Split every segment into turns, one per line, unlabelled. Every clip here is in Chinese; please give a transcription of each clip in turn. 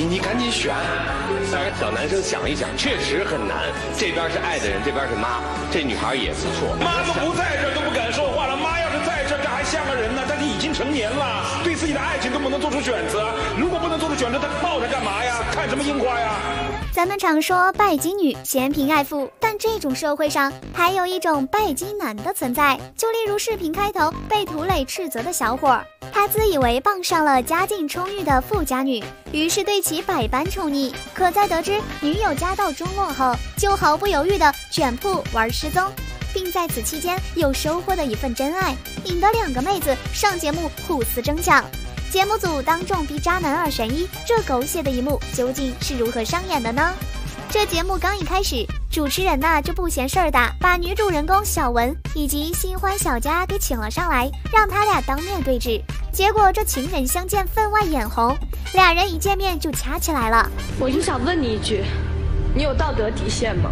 你你赶紧选。当然小男生想一想，确实很难。这边是爱的人，这边是妈，这女孩也不错。
妈都不在这都不敢说话了，妈要是在这，这还像个人呢？但是已经成年了，对自己的爱情都不能做出选择。如果不能做出选择，他抱着干嘛呀？看什么樱花呀？
咱们常说拜金女嫌贫爱富，但这种社会上还有一种拜金男的存在。就例如视频开头被涂磊斥责的小伙，他自以为傍上了家境充裕的富家女，于是对其百般宠溺。可在得知女友家道中落后，就毫不犹豫的卷铺玩失踪，并在此期间又收获了一份真爱，引得两个妹子上节目互撕争抢。节目组当众逼渣男二选一，这狗血的一幕究竟是如何上演的呢？这节目刚一开始，主持人呐就不嫌事儿大，把女主人公小文以及新欢小佳给请了上来，让他俩当面对质。结果这情人相见分外眼红，俩人一见面就掐起来了。
我就想问你一句，你有道德底线吗？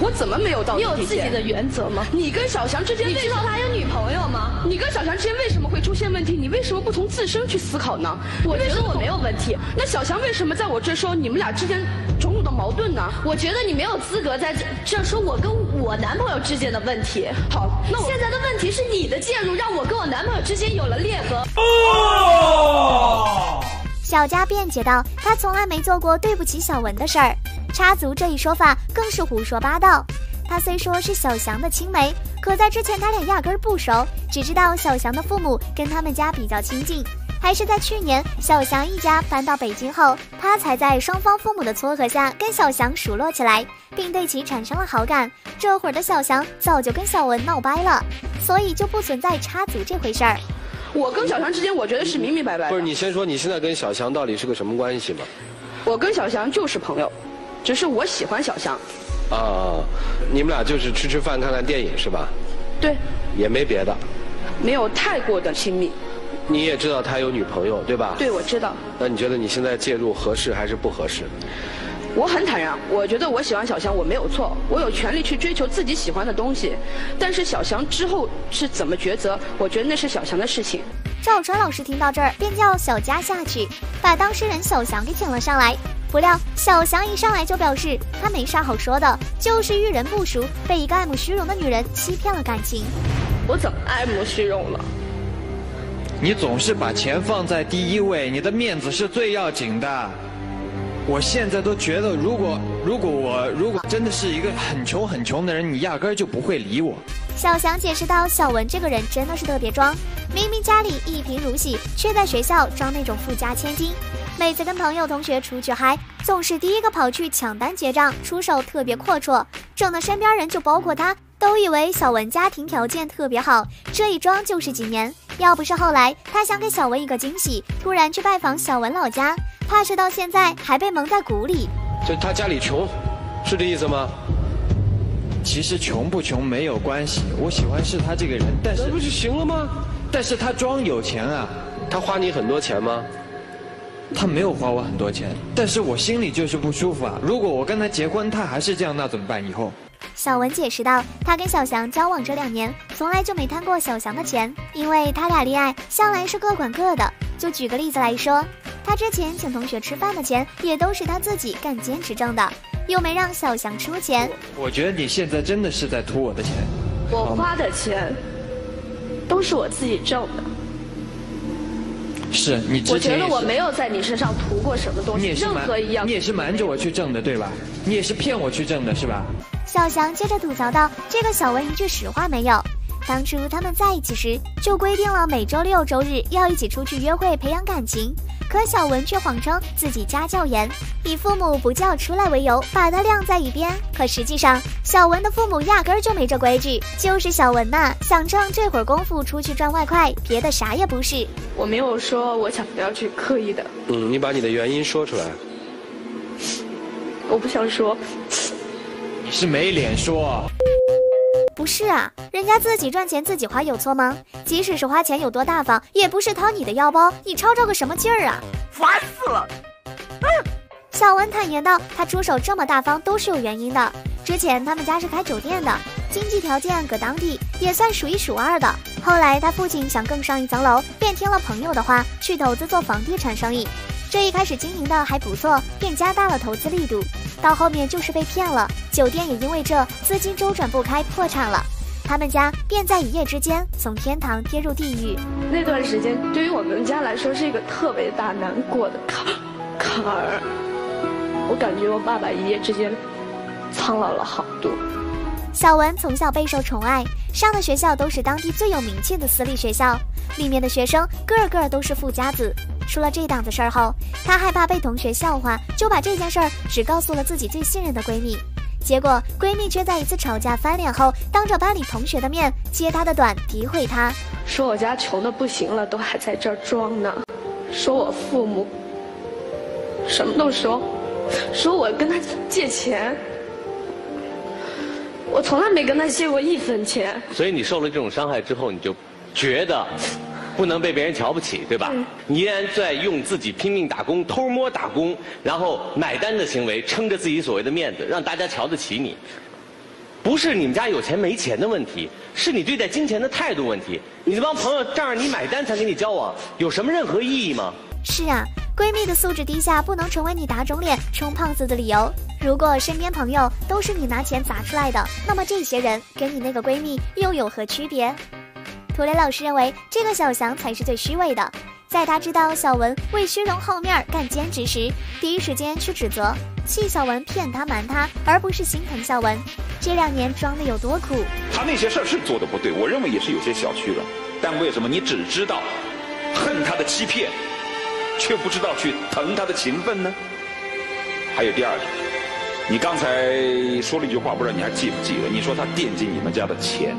我怎么没有道德？
你有自己的原则吗？
你跟小强之间，
你知道他有女朋友吗？
你跟小强之间为什么会出现问题？你为什么不从自身去思考呢？
我觉得我没有问题。
那小强为什么在我这说你们俩之间种种的矛盾呢？
我觉得你没有资格在这这说我跟我男朋友之间的问题。
好，那我
现在的问题是你的介入让我跟我男朋友之间有了裂痕。哦。
小佳辩解道：“他从来没做过对不起小文的事儿。”插足这一说法更是胡说八道。他虽说是小翔的青梅，可在之前他俩压根不熟，只知道小翔的父母跟他们家比较亲近。还是在去年小翔一家搬到北京后，他才在双方父母的撮合下跟小翔熟络起来，并对其产生了好感。这会儿的小翔早就跟小文闹掰了，所以就不存在插足这回事儿。
我跟小翔之间，我觉得是明明白白。
不是你先说你现在跟小翔到底是个什么关系吗？
我跟小翔就是朋友，只是我喜欢小翔。
啊，你们俩就是吃吃饭、看看电影是吧？
对，
也没别的，
没有太过的亲密。
你也知道他有女朋友对吧？
对，我知道。
那你觉得你现在介入合适还是不合适？
我很坦然，我觉得我喜欢小翔，我没有错，我有权利去追求自己喜欢的东西。但是小翔之后是怎么抉择，我觉得那是小翔的事情。
赵川老师听到这儿，便叫小佳下去，把当事人小翔给请了上来。不料小翔一上来就表示他没啥好说的，就是遇人不淑，被一个爱慕虚荣的女人欺骗了感情。
我怎么爱慕虚荣了？
你总是把钱放在第一位，你的面子是最要紧的。我现在都觉得，如果如果我如果真的是一个很穷很穷的人，你压根儿就不会理我。
小翔解释道：“小文这个人真的是特别装，明明家里一贫如洗，却在学校装那种富家千金。每次跟朋友同学出去嗨，总是第一个跑去抢单结账，出手特别阔绰，整的身边人就包括他都以为小文家庭条件特别好。这一装就是几年，要不是后来他想给小文一个惊喜，突然去拜访小文老家，怕是到现在还被蒙在鼓里。
就他家里穷，是这意思吗？”
其实穷不穷没有关系，我喜欢是他这个人，但是
那不就行了吗？
但是他装有钱啊，
他花你很多钱吗？
他没有花我很多钱，但是我心里就是不舒服啊。如果我跟他结婚，他还是这样，那怎么办？以后，
小文解释道，他跟小翔交往这两年，从来就没贪过小翔的钱，因为他俩恋爱向来是各管各的。就举个例子来说，他之前请同学吃饭的钱，也都是他自己干兼职挣的。又没让小翔出钱，
我觉得你现在真的是在图我的钱。
我花的钱都是我自己挣的。
是你之前。
我觉得我没有在你身上涂过什么东西，任何一样。
你也是瞒着我去挣的，对吧？你也是骗我去挣的，是吧？
小翔接着吐槽道：“这个小文一句实话没有。当初他们在一起时，就规定了每周六周日要一起出去约会，培养感情。”可小文却谎称自己家教严，以父母不叫出来为由，把他晾在一边。可实际上，小文的父母压根儿就没这规矩，就是小文呐想趁这会儿功夫出去赚外快，别的啥也不是。
我没有说我想不要去刻意的。
嗯，你把你的原因说出来。
我不想说。
你是没脸说。
不是啊，人家自己赚钱自己花有错吗？即使是花钱有多大方，也不是掏你的腰包，你吵吵个什么劲儿啊！
烦死了！
小文坦言道，他出手这么大方都是有原因的。之前他们家是开酒店的，经济条件搁当地也算数一数二的。后来他父亲想更上一层楼，便听了朋友的话，去投资做房地产生意。这一开始经营的还不错，便加大了投资力度，到后面就是被骗了，酒店也因为这资金周转不开破产了，他们家便在一夜之间从天堂跌入地狱。
那段时间对于我们家来说是一个特别大难过的坎坎儿，我感觉我爸爸一夜之间苍老了好多。
小文从小备受宠爱，上的学校都是当地最有名气的私立学校，里面的学生个个都是富家子。出了这档子事儿后，她害怕被同学笑话，就把这件事儿只告诉了自己最信任的闺蜜。结果闺蜜却在一次吵架翻脸后，当着班里同学的面揭她的短，诋毁她，
说我家穷的不行了，都还在这儿装呢，说我父母什么都说，说我跟他借钱。我从来没跟他借过一分钱，
所以你受了这种伤害之后，你就觉得不能被别人瞧不起，对吧？你依然在用自己拼命打工、偷摸打工，然后买单的行为，撑着自己所谓的面子，让大家瞧得起你。不是你们家有钱没钱的问题，是你对待金钱的态度问题。你这帮朋友仗着你买单才跟你交往，有什么任何意义吗？
是啊，闺蜜的素质低下不能成为你打肿脸充胖子的理由。如果身边朋友都是你拿钱砸出来的，那么这些人跟你那个闺蜜又有何区别？涂磊老师认为，这个小翔才是最虚伪的。在他知道小文为虚荣好面干兼职时，第一时间去指责，气小文骗他瞒他，而不是心疼小文。这两年装的有多苦？
他那些事儿是做的不对，我认为也是有些小虚了。但为什么你只知道恨他的欺骗，却不知道去疼他的情分呢？还有第二点。你刚才说了一句话，不知道你还记不记得？你说他惦记你们家的钱。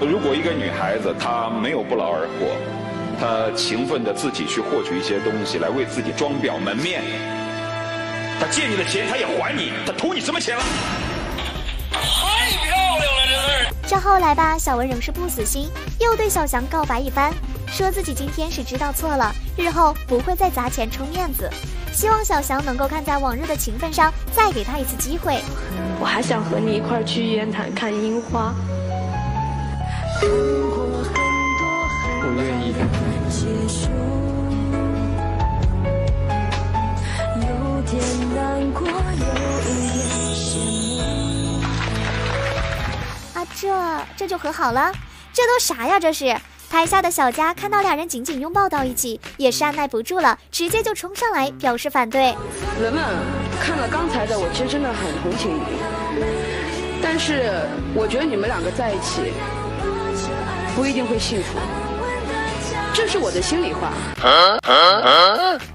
如果一个女孩子她没有不劳而获，她勤奋的自己去获取一些东西来为自己装裱门面，她借你的钱，她也还你，她图你什么钱了？
太漂亮了，这儿。这后来吧，小文仍是不死心，又对小翔告白一番，说自己今天是知道错了，日后不会再砸钱充面子。希望小翔能够看在往日的情分上，再给他一次机会。
我还想和你一块去雁潭看樱花。
我愿意。
啊，这这就和好了？这都啥呀？这是？台下的小佳看到俩人紧紧拥抱到一起，也是按耐不住了，直接就冲上来表示反对。
雯雯，看了刚才的，我其实真的很同情你，但是我觉得你们两个在一起不一定会幸福，这是我的心里话。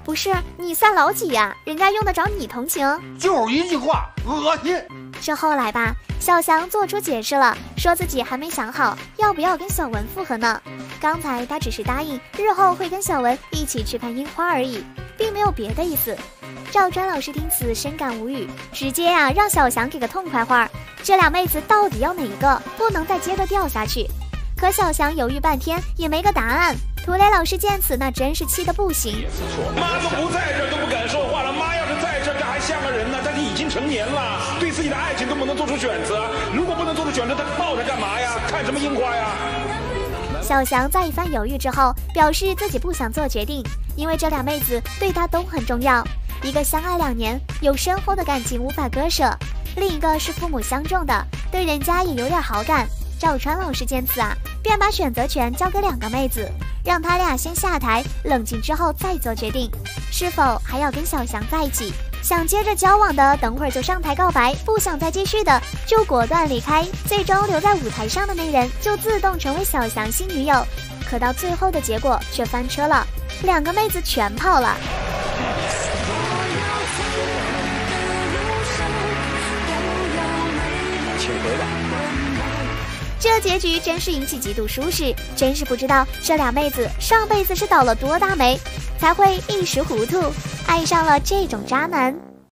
不是你算老几呀？人家用得着你同情？
就是一句话，恶心。
这后来吧，小翔做出解释了，说自己还没想好要不要跟小文复合呢。刚才他只是答应日后会跟小文一起去看樱花而已，并没有别的意思。赵川老师听此深感无语，直接呀让小翔给个痛快话。这俩妹子到底要哪一个？不能再接着掉下去。可小翔犹豫半天也没个答案。涂磊老师见此那真是气得不行。
妈都不在这都不敢说话了，妈要是在这这还像个人呢？但是已经成年了，对自己的爱情都不能做出选择。如果不能做出选择，他抱着干嘛呀？看什么樱花呀？
小翔在一番犹豫之后，表示自己不想做决定，因为这俩妹子对他都很重要。一个相爱两年，有深厚的感情无法割舍；另一个是父母相中的，对人家也有点好感。赵川老师见此啊，便把选择权交给两个妹子，让他俩先下台，冷静之后再做决定，是否还要跟小翔在一起。想接着交往的，等会儿就上台告白；不想再继续的，就果断离开。最终留在舞台上的那人，就自动成为小翔新女友。可到最后的结果却翻车了，两个妹子全跑了。
请回吧。
这结局真是引起极度舒适，真是不知道这俩妹子上辈子是倒了多大霉，才会一时糊涂。爱上了这种渣男。